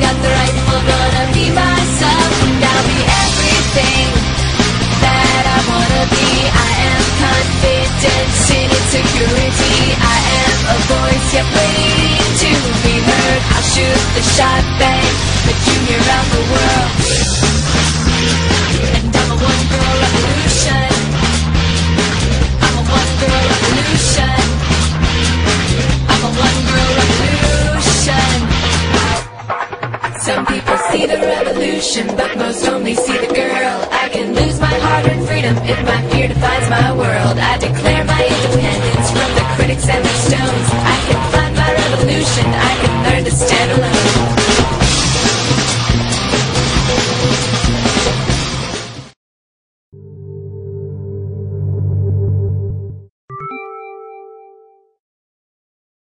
Got the rifle, gonna be myself. I'll be everything that I wanna be. I am confidence in insecurity. I am a voice yet waiting to be heard. I'll shoot the shot, bang, see the revolution, but most only see the girl. I can lose my hard-earned freedom if